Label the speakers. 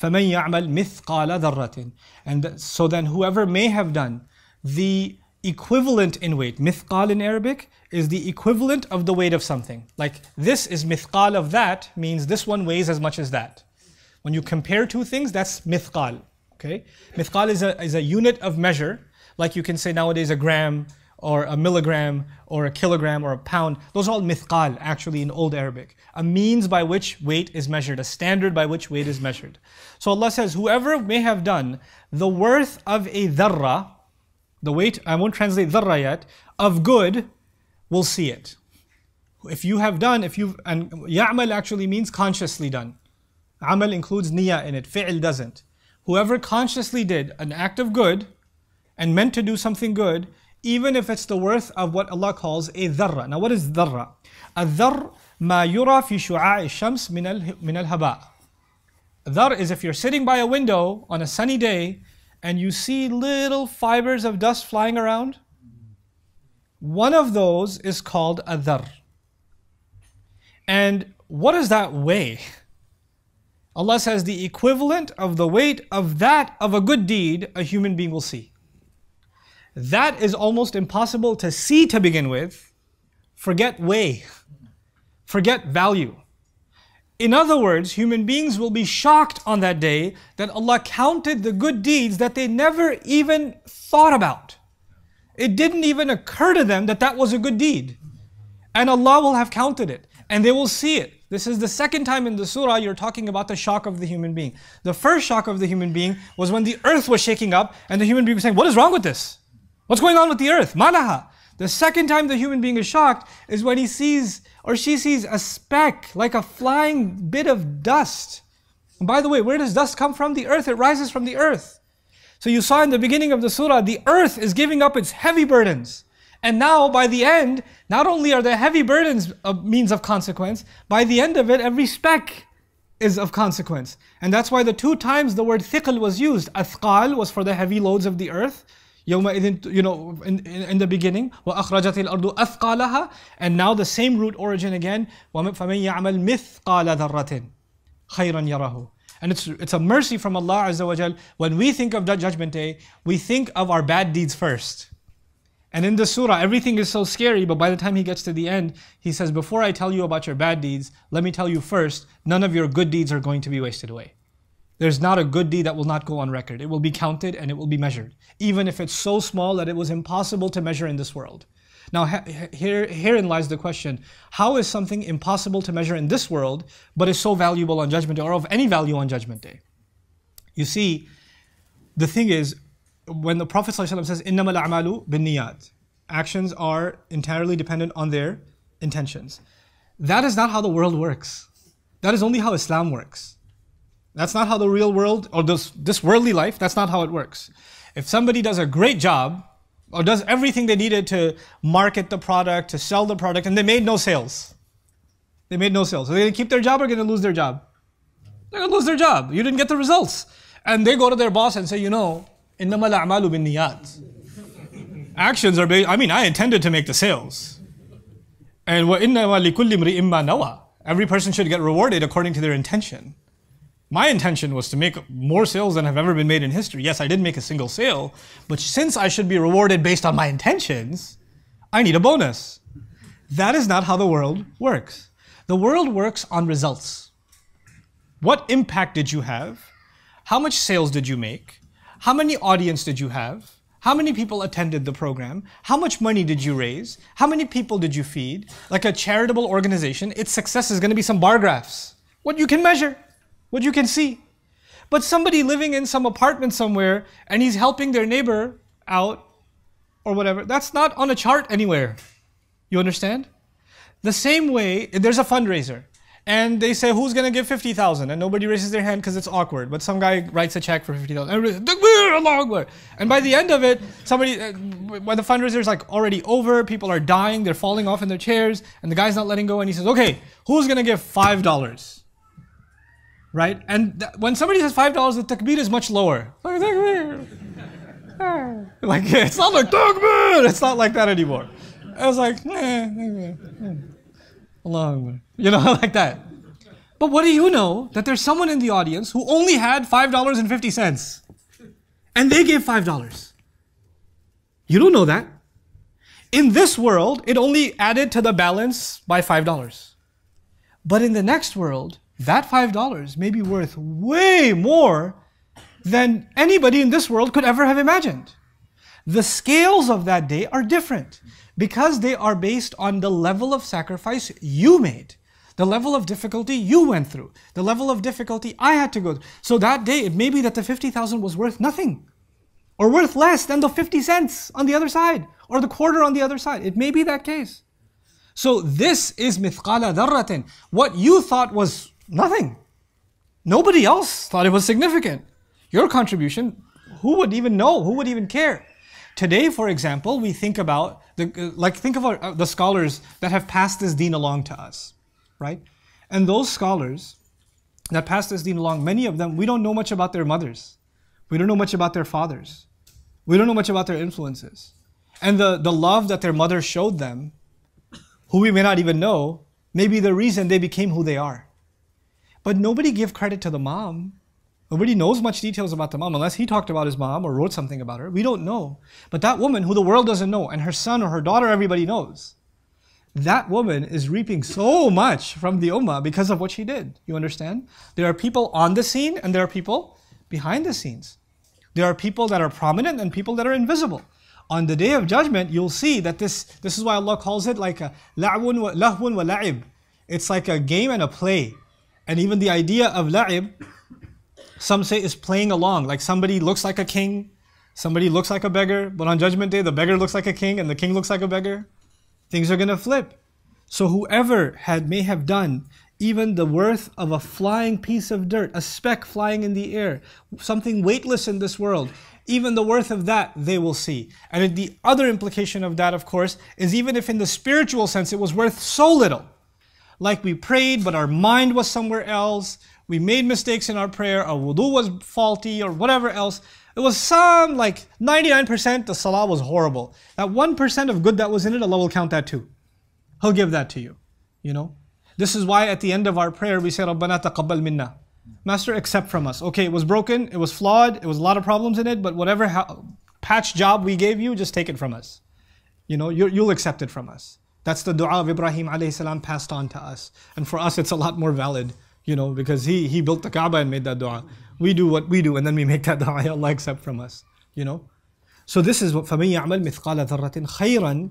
Speaker 1: فَمَنْ يَعْمَلْ مِثْقَالَ ذَرَّةٍ And so then whoever may have done the equivalent in weight, mithqal in Arabic is the equivalent of the weight of something. Like this is mithqal of that means this one weighs as much as that. When you compare two things, that's mithqal. Okay? Mithqal is a, is a unit of measure, like you can say nowadays a gram or a milligram or a kilogram or a pound. Those are all mithqal actually in Old Arabic. A means by which weight is measured, a standard by which weight is measured. So Allah says, whoever may have done the worth of a dharra, the weight, I won't translate dharra yet, of good, will see it. If you have done, if you've, and ya'mal actually means consciously done. Amal includes niyyah in it, fi'l doesn't. Whoever consciously did an act of good and meant to do something good, even if it's the worth of what Allah calls a dharra. Now what is dharra? A dhar ma yura fi shu'a'i shams min al-haba. Dhar is if you're sitting by a window on a sunny day and you see little fibers of dust flying around. One of those is called a dhar. And what does that weigh? Allah says the equivalent of the weight of that of a good deed a human being will see. That is almost impossible to see to begin with. Forget way, Forget value. In other words, human beings will be shocked on that day that Allah counted the good deeds that they never even thought about. It didn't even occur to them that that was a good deed. And Allah will have counted it and they will see it. This is the second time in the surah you're talking about the shock of the human being. The first shock of the human being was when the earth was shaking up and the human being was saying, What is wrong with this? What's going on with the earth? Malaha. The second time the human being is shocked is when he sees or she sees a speck, like a flying bit of dust. And by the way, where does dust come from? The earth. It rises from the earth. So you saw in the beginning of the surah, the earth is giving up its heavy burdens. And now, by the end, not only are the heavy burdens a means of consequence, by the end of it, every speck is of consequence. And that's why the two times the word thiql was used. Athqal was for the heavy loads of the earth. you know, in, in, in the beginning, وَأَخْرَجَتِ الْأَرْضُ أَثْقَالَهَا And now the same root origin again, فَمَنْ يَعْمَلْ مِثْقَالَ ذَرَّةٍ خَيْرًا يَرَهُ and it's, it's a mercy from Allah Azza wa When we think of Judgment Day, we think of our bad deeds first. And in the surah, everything is so scary, but by the time he gets to the end, he says, Before I tell you about your bad deeds, let me tell you first, none of your good deeds are going to be wasted away. There's not a good deed that will not go on record. It will be counted and it will be measured, even if it's so small that it was impossible to measure in this world. Now, here, herein lies the question how is something impossible to measure in this world, but is so valuable on Judgment Day, or of any value on Judgment Day? You see, the thing is, when the Prophet ﷺ says, إِنَّمَا الْأَعْمَالُ بِالنِّيَّاتِ Actions are entirely dependent on their intentions. That is not how the world works. That is only how Islam works. That's not how the real world, or this, this worldly life, that's not how it works. If somebody does a great job, or does everything they needed to market the product, to sell the product, and they made no sales. They made no sales. Are they gonna keep their job or gonna lose their job? They're gonna lose their job. You didn't get the results. And they go to their boss and say, you know, إِنَّمَا الْأَعْمَالُ بِالنِّيَّاتِ Actions are based, I mean, I intended to make the sales. And وَإِنَّمَا لِكُلِّ امْرِئٍ مَّا نَوَى Every person should get rewarded according to their intention. My intention was to make more sales than have ever been made in history. Yes, I did make a single sale, but since I should be rewarded based on my intentions, I need a bonus. That is not how the world works. The world works on results. What impact did you have? How much sales did you make? How many audience did you have? How many people attended the program? How much money did you raise? How many people did you feed? Like a charitable organization, its success is going to be some bar graphs. What you can measure, what you can see. But somebody living in some apartment somewhere and he's helping their neighbor out or whatever, that's not on a chart anywhere. You understand? The same way, there's a fundraiser and they say who's going to give 50,000 and nobody raises their hand because it's awkward but some guy writes a check for 50,000 and by the end of it somebody uh, when the fundraiser is like already over people are dying they're falling off in their chairs and the guy's not letting go and he says okay who's going to give $5 right? And th- when somebody says $5 the takbir is much lower. Like it's not like takbir. It's not like that anymore. I was like, eh, eh, You know, like that. But what do you know that there's someone in the audience who only had $5.50 and they gave $5? You don't know that. In this world, it only added to the balance by $5. But in the next world, that $5 may be worth way more than anybody in this world could ever have imagined. The scales of that day are different because they are based on the level of sacrifice you made, the level of difficulty you went through, the level of difficulty I had to go through. So that day, it may be that the 50,000 was worth nothing or worth less than the 50 cents on the other side or the quarter on the other side. It may be that case. So this is mithqala dharratin. What you thought was nothing. Nobody else thought it was significant. Your contribution, who would even know? Who would even care? Today, for example, we think about the like think of our, uh, the scholars that have passed this deen along to us, right? And those scholars that passed this deen along, many of them, we don't know much about their mothers. We don't know much about their fathers. We don't know much about their influences. And the, the love that their mother showed them, who we may not even know, may be the reason they became who they are. But nobody give credit to the mom. Nobody knows much details about the mom unless he talked about his mom or wrote something about her. We don't know. But that woman who the world doesn't know, and her son or her daughter, everybody knows, that woman is reaping so much from the ummah because of what she did. You understand? There are people on the scene and there are people behind the scenes. There are people that are prominent and people that are invisible. On the day of judgment, you'll see that this, this is why Allah calls it like a lahwun wa la'ib. It's like a game and a play. And even the idea of la'ib, some say is playing along. Like somebody looks like a king, somebody looks like a beggar, but on judgment day, the beggar looks like a king and the king looks like a beggar. Things are going to flip. So whoever had may have done even the worth of a flying piece of dirt, a speck flying in the air, something weightless in this world, even the worth of that they will see. And the other implication of that, of course, is even if in the spiritual sense it was worth so little, like we prayed but our mind was somewhere else, we made mistakes in our prayer, our wudu was faulty or whatever else, it was some like 99% the salah was horrible. That 1% of good that was in it, Allah will count that too. He'll give that to you, you know. This is why at the end of our prayer we say, Rabbana taqabbal minna. Master, accept from us. Okay, it was broken, it was flawed, it was a lot of problems in it, but whatever ha- patch job we gave you, just take it from us. You know, you, will accept it from us. That's the dua of Ibrahim alayhi salam passed on to us. And for us, it's a lot more valid, you know, because he, he built the Kaaba and made that dua. We do what we do and then we make that dua, Allah accept from us, you know. So this is what فَمَن يَعْمَلْ مِثْقَالَ ذَرَّةٍ خَيْرًا